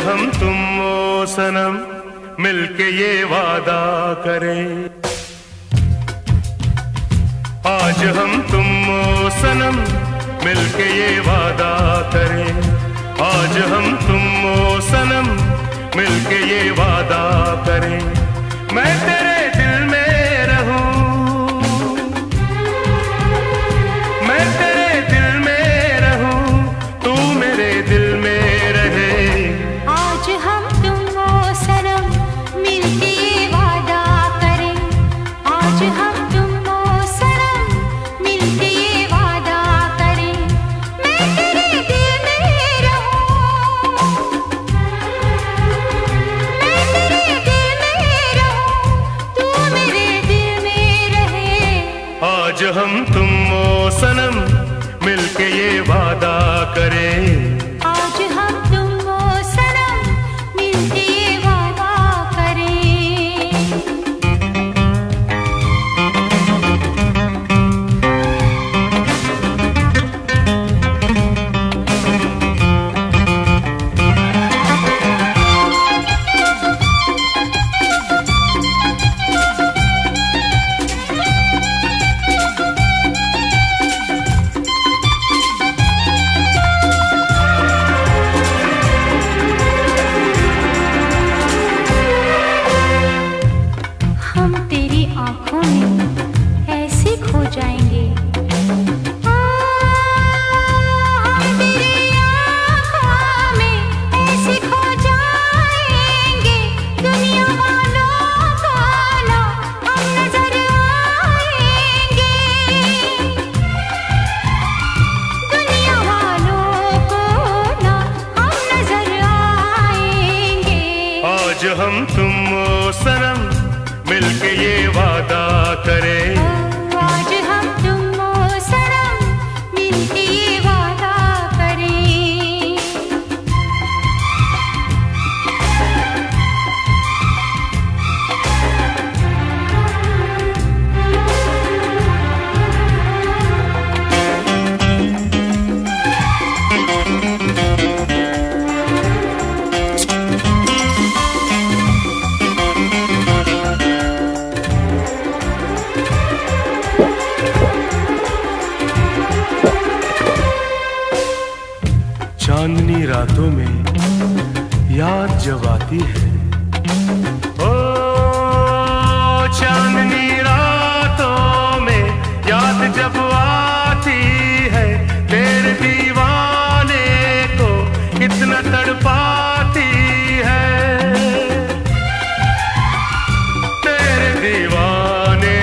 हम तुम वो सनम मिलके ये वादा करें। आज हम तुम वो सनम मिलके ये वादा करें। आज हम तुम वो सनम मिलके ये वादा करें। मैं तेरे आज हम तुम ओ सनम मिलके ये वादा करें। आज हम तुम ओ सनम रातों में याद जब आती है। ओ, चांदनी रातों में याद जब आती है तेरे दीवाने को कितना तड़पाती है। तेरे दीवाने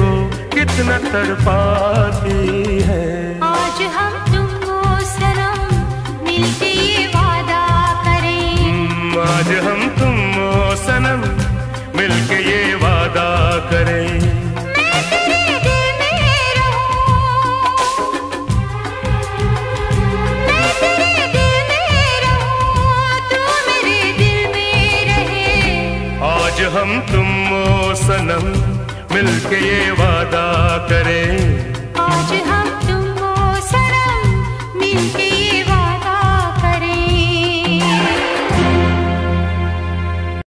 को कितना तड़पाती है। आज हम तुम ओ सनम मिलके ये वादा करें। आज हम तुम